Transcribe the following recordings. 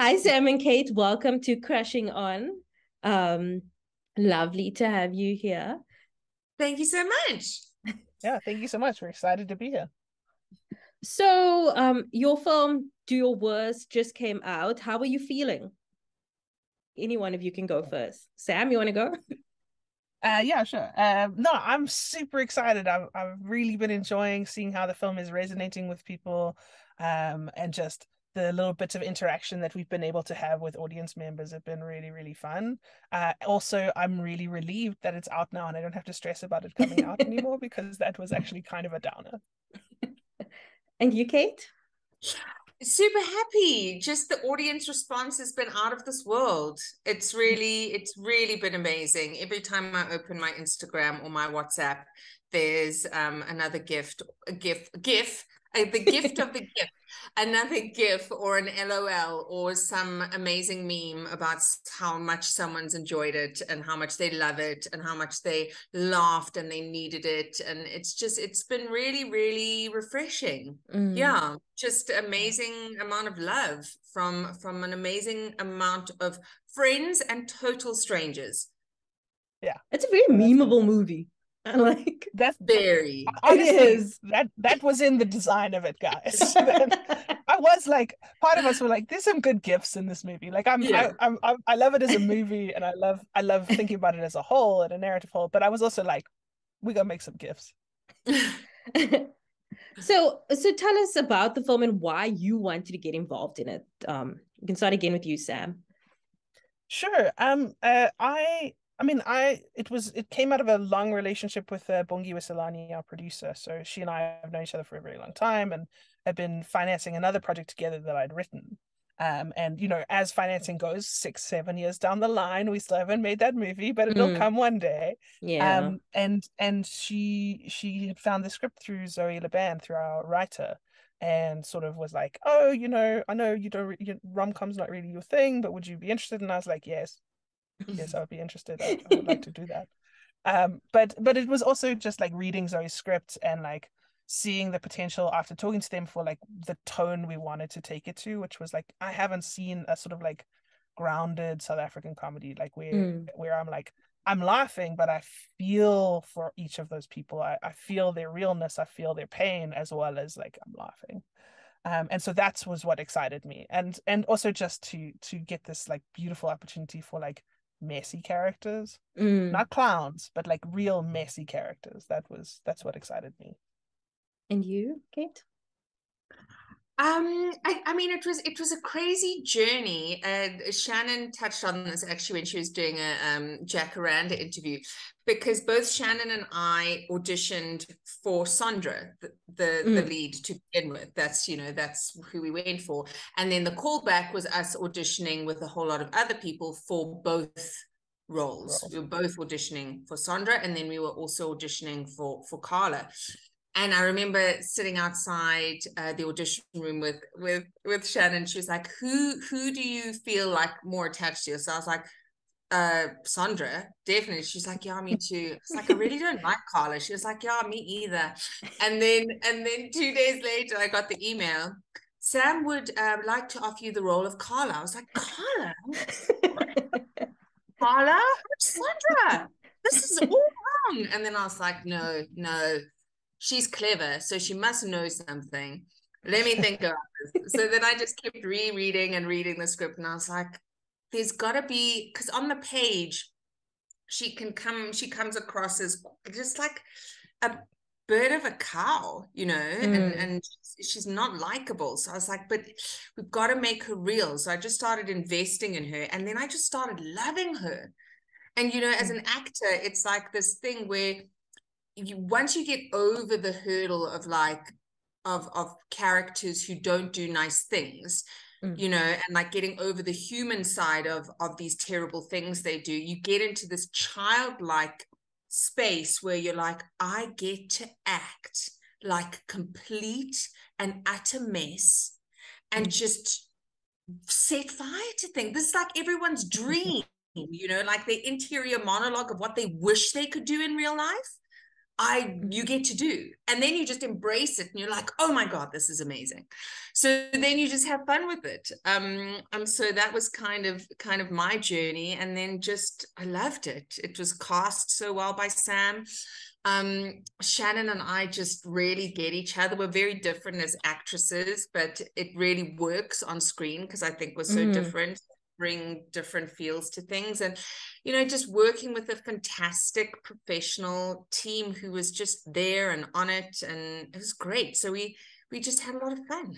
Hi, Sam and Kate. Welcome to Crushing On. Um, lovely to have you here. Thank you so much. Yeah, thank you so much. We're excited to be here. So, um, your film "Do Your Worst" just came out. How are you feeling? Any one of you can go first. Sam, you want to go? Uh, yeah, sure. Um, no, I'm super excited. I've I've really been enjoying seeing how the film is resonating with people, um, and just the little bits of interaction that we've been able to have with audience members have been really really fun. Uh, also, I'm really relieved that it's out now and I don't have to stress about it coming out anymore because that was actually kind of a downer. And you, Kate? super happy just the audience response has been out of this world it's really it's really been amazing every time i open my instagram or my whatsapp there's um another gift a gift a gif the gift of the gift another gif or an lol or some amazing meme about how much someone's enjoyed it and how much they love it and how much they laughed and they needed it. And it's just it's been really really refreshing. Mm. yeah just amazing amount of love from from an amazing amount of friends and total strangers. Yeah. It's a very memeable movie like that's very. Honestly, it is. that that was in the design of it guys. I was like part of us were like there's some good gifts in this movie. Like i'm yeah. I, I'm, i love it as a movie and i love i love thinking about it as a whole and a narrative whole but i was also like we gotta make some gifts. So so tell us about the film and why you wanted to get involved in it. Um you can start again with you sam. Sure. Um uh, i I mean, I it was it came out of a long relationship with uh, Bongiwe Selane, our producer. So she and I have known each other for a very long time, and have been financing another project together that I'd written. Um, and you know, as financing goes, six, seven years down the line, we still haven't made that movie, but it'll mm. come one day. Yeah. Um, and and she she had found the script through Zoe Laban, through our writer, and sort of was like, oh, you know, I know you don't you, rom com's not really your thing, but would you be interested? And I was like, yes, yes, I would be interested. I, I would like to do that. Um, but but it was also just like reading Zoe's script and like seeing the potential after talking to them for like the tone we wanted to take it to, which was like I haven't seen a sort of like grounded South African comedy like where mm. where I'm like I'm laughing, but I feel for each of those people. I, I feel their realness, I feel their pain as well as like I'm laughing. Um, and so that was what excited me. And and also just to to get this like beautiful opportunity for like messy characters. Mm. not clowns but like real messy characters. That was that's what excited me. And you kate um, I, I, mean, it was it was a crazy journey. Uh, Shannon touched on this actually when she was doing a um, Jacaranda interview, because both Shannon and I auditioned for Sondra, the the, mm. the, lead to begin with. That's you know that's who we went for, and then the callback was us auditioning with a whole lot of other people for both roles. We were both auditioning for Sondra, and then we were also auditioning for for Carla and I remember sitting outside uh, the audition room with with with Shannon. She was like, "Who who do you feel like more attached to?" So I was like, "Uh, Sondra, definitely." She's like, "Yeah, me too." It's like I really don't like Carla. She was like, "Yeah, me either." And then and then two days later, I got the email. Sam would uh, like to offer you the role of Carla. I was like, Carla, Carla, Sondra. This is all wrong. And then I was like, no, no, she's clever, so she must know something. Let me think about this. So then I just kept rereading and reading the script, and I was like, there's got to be, because on the page, she can come, she comes across as just like a bird of a cow, you know, mm. and, and she's not likable. So I was like, but we've got to make her real. So I just started investing in her, and then I just started loving her. And, you know, as mm. an actor, it's like this thing where you once you get over the hurdle of like of of characters who don't do nice things mm. you know and like getting over the human side of of these terrible things they do you get into this childlike space where you're like i get to act like complete and utter mess and mm. just set fire to things this is like everyone's dream you know like the interior monologue of what they wish they could do in real life I you get to do. And then you just embrace it and you're like, oh my God, this is amazing. So then you just have fun with it. Um, um so that was kind of kind of my journey. And then just I loved it. It was cast so well by Sam. Um, Shannon and I just really get each other. We're very different as actresses, but it really works on screen because I think we're so mm. different bring different feels to things. And you know just working with a fantastic professional team who was just there and on it and it was great. So we we just had a lot of fun.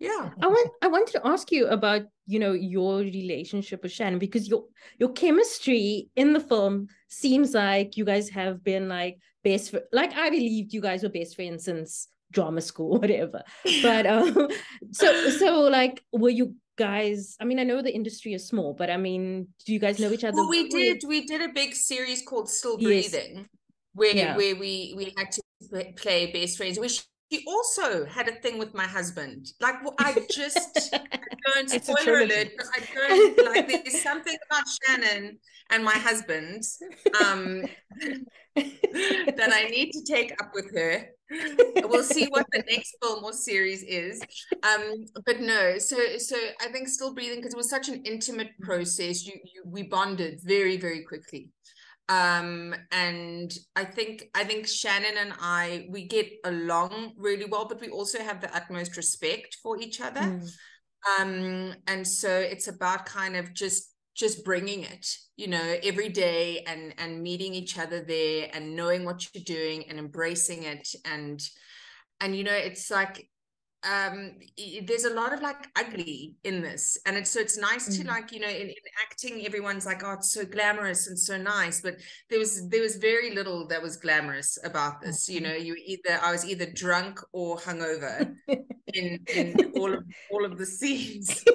Yeah. I want i wanted to ask you about you know your relationship with shannon because your your chemistry in the film seems like you guys have been like best like i believed you guys were best friends since drama school whatever. But um so so like were you guys i mean i know the industry is small but i mean do you guys know each other well, we did we did a big series called still breathing yes. where yeah. where we we had to play best friends we she also had a thing with my husband. Like well, I just I don't spoiler alert, but I don't like there's something about Shannon and my husband um that I need to take up with her. We'll see what the next film or series is. Um, but no, so so I think still breathing because it was such an intimate process. You, you we bonded very very quickly um and i think i think shannon and i we get along really well but we also have the utmost respect for each other mm. um and so it's about kind of just just bringing it you know every day and and meeting each other there and knowing what you're doing and embracing it and and you know it's like um there's a lot of like ugly in this. And it's so it's nice mm. to like you know in, in, acting everyone's like oh it's so glamorous and so nice. But there was there was very little that was glamorous about this. You know you either i was either drunk or hungover in in all of all of the scenes.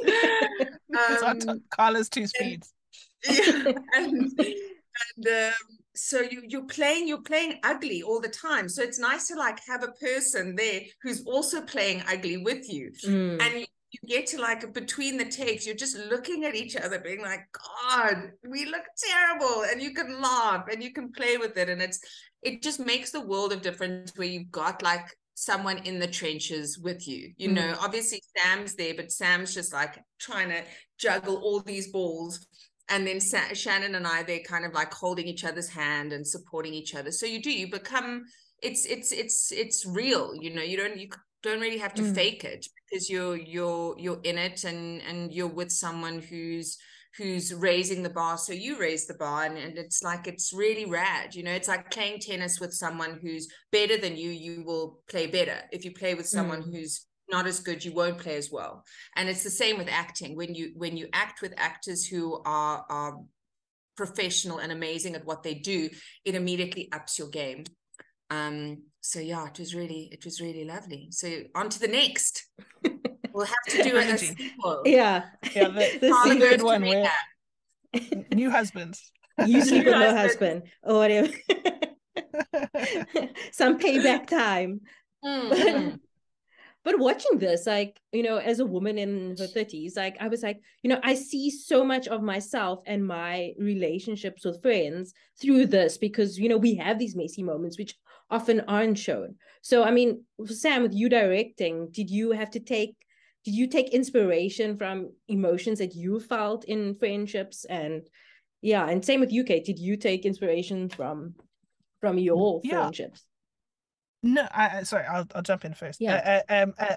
Um, carla's two speeds. yeah, and, and um, so you you're playing you're playing ugly all the time. So it's nice to like have a person there who's also playing ugly with you. Mm. and you, you, get to like between the takes you're just looking at each other being like god we look terrible. And you can laugh and you can play with it. And it's it just makes the world of difference where you've got like someone in the trenches with you you mm. know? Obviously sam's there but sam's just like trying to juggle all these balls and then Sa- Shannon and I they're kind of like holding each other's hand and supporting each other so you do you become it's it's it's it's real you know you don't you don't really have to mm. fake it because you're you're you're in it and and you're with someone who's who's raising the bar so you raise the bar and, and it's like it's really rad you know it's like playing tennis with someone who's better than you you will play better if you play with someone mm. who's not as good you won't play as well. And it's the same with acting. When you when you act with actors who are are professional and amazing at what they do it immediately ups your game. Um so yeah it was really it was really lovely. So on to the next. We'll have to do a sequel. Yeah. Yeah the, the good one where new husbands. You sleep with no husband or whatever. Some payback time. Mm-hmm but watching this like you know as a woman in her 30s like i was like you know i see so much of myself and my relationships with friends through this because you know we have these messy moments which often aren't shown. So i mean sam with you directing did you have to take did you take inspiration from emotions that you felt in friendships? And yeah and same with you kate did you take inspiration from from your yeah. friendships no, I sorry, I'll I'll jump in first. Yeah. Uh, uh, um. Uh,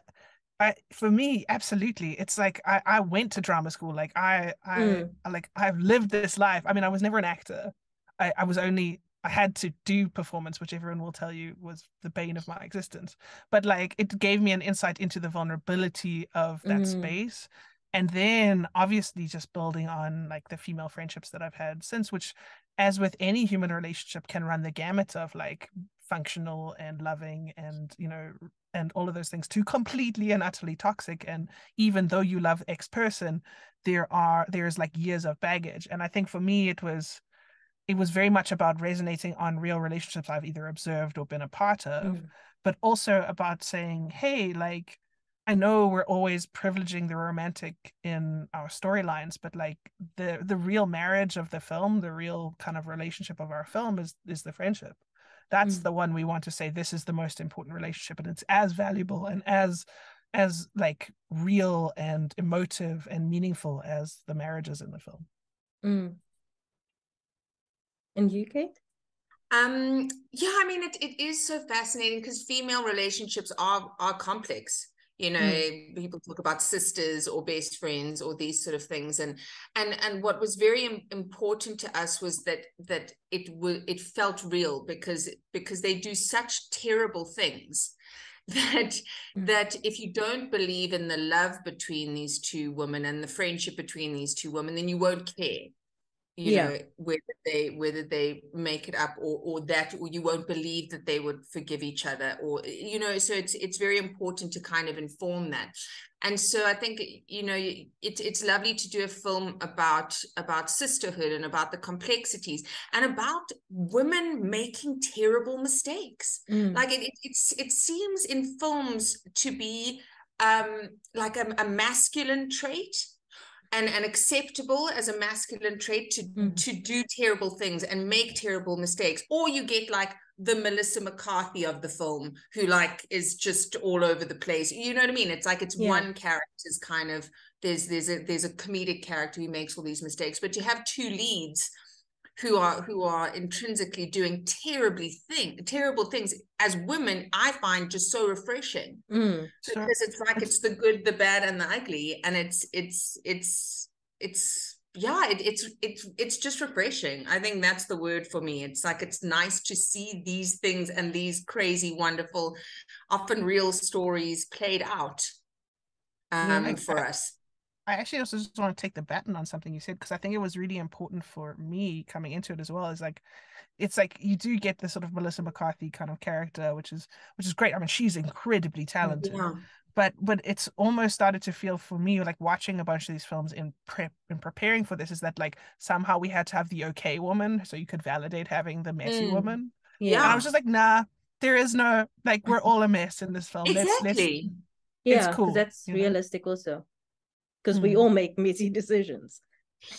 I, for me, absolutely. It's like I, I went to drama school. Like I, I, mm. I like I've lived this life. I mean, I was never an actor. I, I was only I had to do performance, which everyone will tell you was the bane of my existence. But like it gave me an insight into the vulnerability of that mm. space. And then obviously just building on like the female friendships that I've had since, which as with any human relationship can run the gamut of like functional and loving and you know and all of those things to completely and utterly toxic. And even though you love x person there are there's like years of baggage. And i think for me it was it was very much about resonating on real relationships i've either observed or been a part of mm. but also about saying hey like I know we're always privileging the romantic in our storylines, but like the the real marriage of the film, the real kind of relationship of our film is is the friendship that's mm. the one we want to say this is the most important relationship and it's as valuable and as as like real and emotive and meaningful as the marriages in the film mm. and you kate um yeah i mean it, it is so fascinating because female relationships are are complex you know mm. people talk about sisters or best friends or these sort of things and and and what was very important to us was that that it would it felt real because because they do such terrible things that mm. that if you don't believe in the love between these two women and the friendship between these two women then you won't care you yeah. know whether they whether they make it up or or that or you won't believe that they would forgive each other or you know so it's it's very important to kind of inform that and so i think you know it, it's lovely to do a film about about sisterhood and about the complexities and about women making terrible mistakes mm. like it, it it's it seems in films to be um like a, a masculine trait and, and acceptable as a masculine trait to mm. to do terrible things and make terrible mistakes or you get like the melissa mccarthy of the film who like is just all over the place you know what i mean it's like it's yeah. one character's kind of there's there's a there's a comedic character who makes all these mistakes but you have two leads who are who are intrinsically doing terribly thing terrible things as women i find just so refreshing. Mm, because it's like it's the good the bad and the ugly and it's it's it's it's yeah it, it's it's it's just refreshing. I think that's the word for me. It's like it's nice to see these things and these crazy wonderful often real stories played out um yeah, for us I actually also just want to take the baton on something you said because I think it was really important for me coming into it as well. Is like, it's like you do get this sort of Melissa McCarthy kind of character, which is which is great. I mean, she's incredibly talented, yeah. but but it's almost started to feel for me like watching a bunch of these films in prep in preparing for this is that like somehow we had to have the okay woman so you could validate having the messy mm. woman. Yeah, and I was just like, nah, there is no like we're all a mess in this film. Exactly. Let's, let's, yeah, cool, that's realistic know? also because mm. we hmm. all make messy decisions.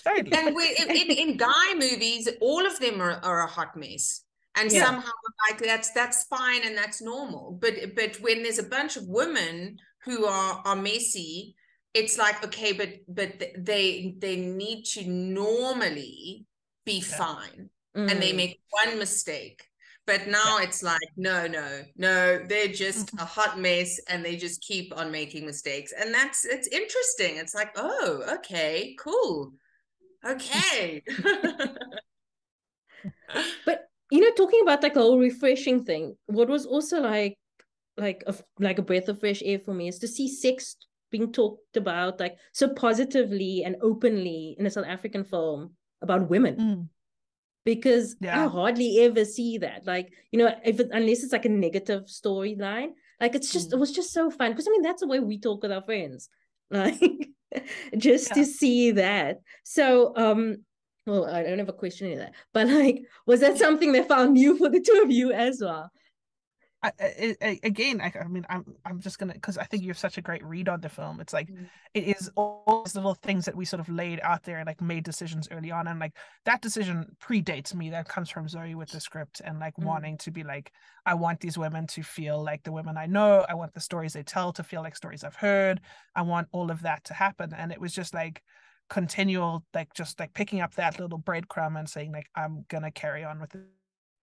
and we in, in guy movies, all of them are, are a hot mess. And yeah. somehow like that's that's fine and that's normal. But but when there's a bunch of women who are are messy, it's like okay, but but they they need to normally be yeah. fine. Mm. And they mm. make one mistake but now yeah. it's like, no, no, no, they're just mm-hmm. a hot mess and they just keep on making mistakes. And that's it's interesting. It's like, oh, okay, cool. Okay. but you know, talking about like the whole refreshing thing, what was also like like a like a breath of fresh air for me is to see sex being talked about like so positively and openly in a South African film about women. Mm because yeah. I hardly ever see that. Like, you know, if it, unless it's like a negative storyline, like it's just mm. it was just so fun because I mean that's the way we talk with our friends, like just yeah. to see that. So, um, well, I don't have a question in that, but like, was that something that found new for the two of you as well? I, I, again, I, I, mean, I'm I'm just gonna because I think you have such a great read on the film. It's like mm. it is all these little things that we sort of laid out there and like made decisions early on, and like that decision predates me. That comes from Zoe with the script and like mm. wanting to be like, I want these women to feel like the women I know. I want the stories they tell to feel like stories I've heard. I want all of that to happen, and it was just like continual, like just like picking up that little breadcrumb and saying like, I'm gonna carry on with it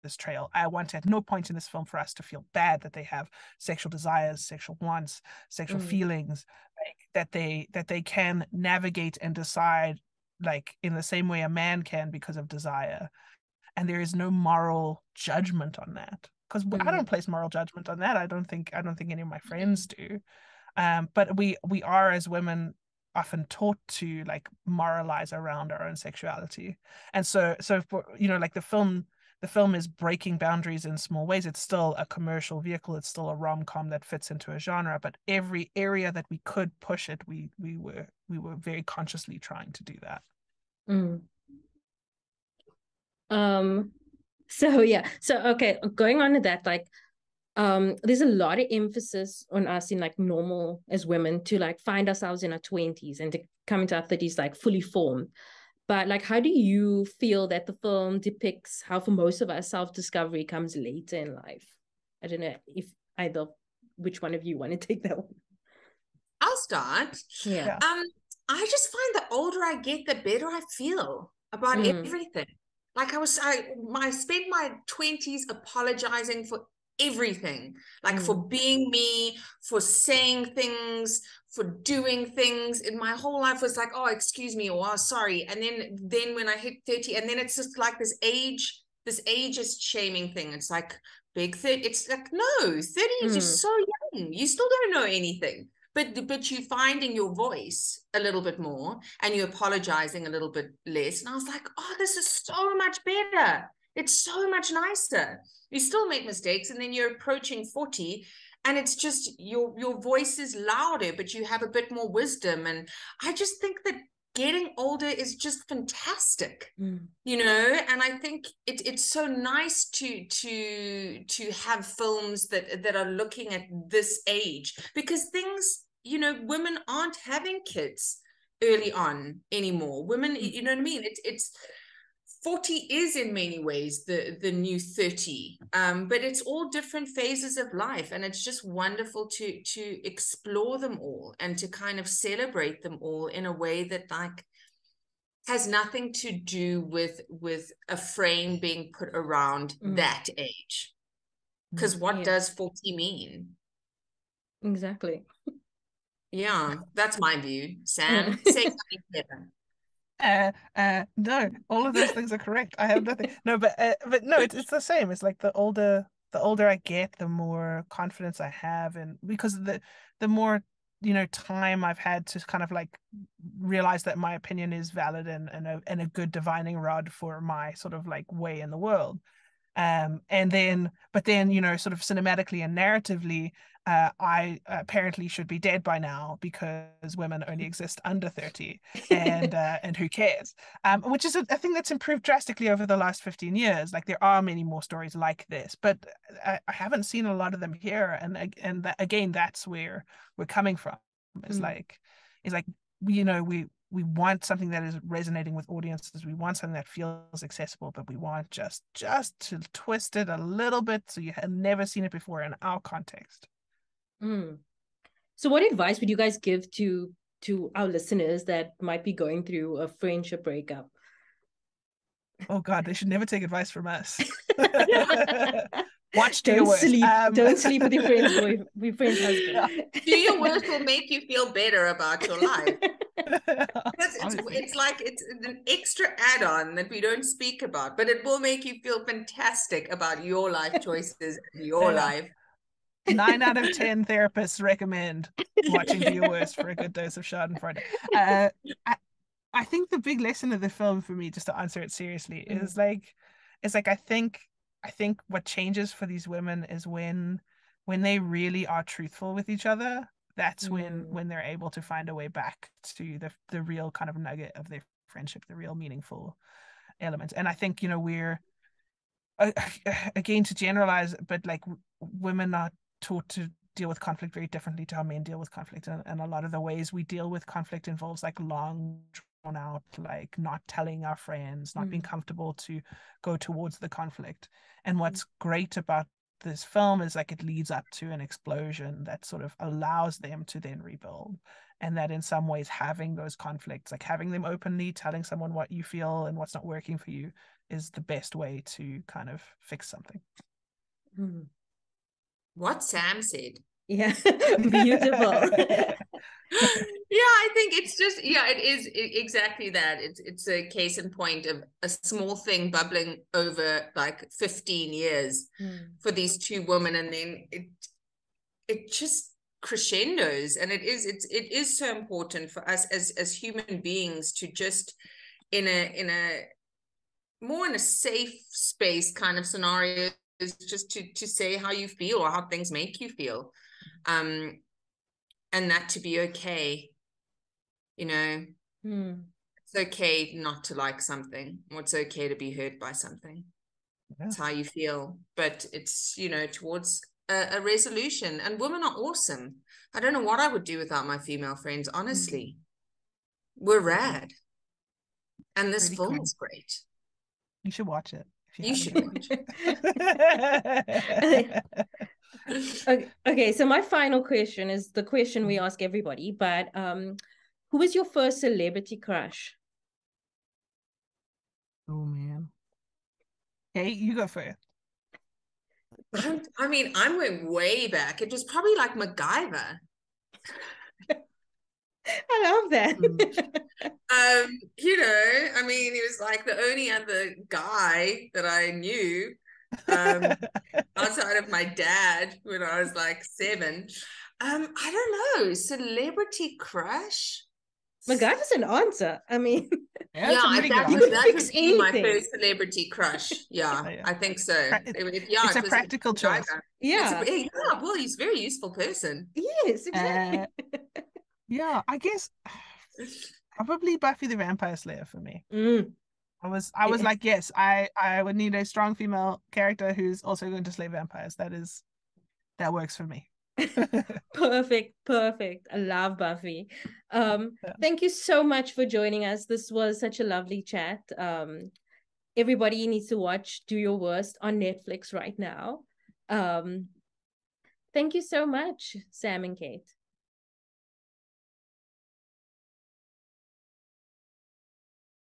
this trail. I want at no point in this film for us to feel bad that they have sexual desires, sexual wants, sexual mm. feelings, like that they that they can navigate and decide like in the same way a man can because of desire. And there is no moral judgment on that. Because mm. I don't place moral judgment on that. I don't think I don't think any of my friends do. Um, but we we are as women often taught to like moralize around our own sexuality and so so for you know like the film the film is breaking boundaries in small ways. It's still a commercial vehicle. It's still a rom com that fits into a genre. But every area that we could push it, we we were we were very consciously trying to do that. Mm. Um. So yeah. So okay. Going on to that, like, um, there's a lot of emphasis on us in like normal as women to like find ourselves in our twenties and to come into our thirties like fully formed but like how do you feel that the film depicts how for most of us self-discovery comes later in life? I don't know if either which one of you want to take that one? I'll start. Yeah. Um i just find the older i get the better i feel about mm. everything. Like i was i i spent my 20s apologizing for everything. Like mm. for being me for saying things for doing things in my whole life was like oh excuse me or oh, sorry. And then then when i hit 30 and then it's just like this age this age is shaming thing. It's like big thing it's like no 30 is just mm. so young. You still don't know anything. But but you finding your voice a little bit more and you apologizing a little bit less. And i was like oh this is so much better. It's so much nicer. You still make mistakes and then you're approaching 40 and it's just your your voice is louder but you have a bit more wisdom and i just think that getting older is just fantastic mm. you know and i think it, it's so nice to to to have films that that are looking at this age because things you know women aren't having kids early on anymore women mm. you know what i mean it's it's 40 is in many ways the the new 30 um, but it's all different phases of life and it's just wonderful to to explore them all and to kind of celebrate them all in a way that like has nothing to do with with a frame being put around mm. that age. Because what yeah. does 40 mean? Exactly. Yeah that's my view sam. Say something uh, uh, no, all of those things are correct. I have nothing. No, but uh, but no, it's it's the same. It's like the older the older I get, the more confidence I have, and because the the more you know time I've had to kind of like realize that my opinion is valid and and a and a good divining rod for my sort of like way in the world. Um, and then, but then, you know, sort of cinematically and narratively, uh, I apparently should be dead by now because women only exist under 30 and uh, and who cares? Um, which is a, a, thing that's improved drastically over the last 15 years. Like there are many more stories like this but I, I haven't seen a lot of them here. And and that, again that's where we're coming from. It's mm. like it's like you know we we want something that is resonating with audiences we want something that feels accessible but we want just just to twist it a little bit so you have never seen it before in our context Mm. So, what advice would you guys give to to our listeners that might be going through a friendship breakup? Oh God, they should never take advice from us. Watch don't sleep. Um... Don't sleep with your friend's boy, your friend's husband. Do Your Worst will make you feel better about your life. it's, it's, it's, like it's an extra add-on that we don't speak about, but it will make you feel fantastic about your life choices, and your yeah. life nine out of ten therapists recommend watching Do Your Worst for a good dose of Schadenfreude. Uh, I, I think the big lesson of the film for me, just to answer it seriously, mm. is like, it's like I think I think what changes for these women is when when they really are truthful with each other. That's mm. when when they're able to find a way back to the the real kind of nugget of their friendship, the real meaningful elements. And I think you know we're again to generalize, but like women are taught to deal with conflict very differently to how men deal with conflict and, and a lot of the ways we deal with conflict involves like long out like not telling our friends not mm. being comfortable to go towards the conflict and what's mm. great about this film is like it leads up to an explosion that sort of allows them to then rebuild and that in some ways having those conflicts like having them openly telling someone what you feel and what's not working for you is the best way to kind of fix something mm what Sam said. Yeah, beautiful. yeah, I think it's just yeah, it is exactly that. It's it's a case in point of a small thing bubbling over like 15 years mm. for these two women and then it it just crescendos and it is it's it is so important for us as as human beings to just in a in a more in a safe space kind of scenario is just to to say how you feel or how things make you feel um and that to be okay you know mm. it's okay not to like something or it's okay to be hurt by something yeah. it's how you feel but it's you know towards a, a, resolution and women are awesome i don't know what i would do without my female friends honestly mm. we're rad And this really film cool. is great. You should watch it. You, you should. okay, okay, so my final question is the question we ask everybody, but um who was your first celebrity crush? Oh man. Hey, you go first. I mean, I'm going way back. It was probably like MacGyver. I love that. Hmm. um, you know, I mean, he was like the only other guy that I knew um, outside of my dad when I was like seven. Um, I don't know, celebrity crush. MacGyver's an answer. I mean, yeah, yeah that, would, that would be my first celebrity crush. Yeah, yeah. I think so. If, yeah, it's a practical choice. Yeah. A, yeah, well, he's a very useful person. Yes, exactly. Uh, yeah, I guess probably Buffy the Vampire Slayer for me. Mm. I was I was like, yes, I I would need a strong female character who's also going to slay vampires. That is that works for me. perfect, perfect. I love Buffy. Um, yeah. thank you so much for joining us. This was such a lovely chat. Um, everybody needs to watch Do Your Worst on Netflix right now. Um, thank you so much, Sam and Kate.